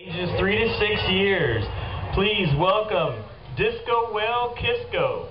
Ages three to six years. Please welcome Disco Well Kisco.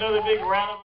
another big round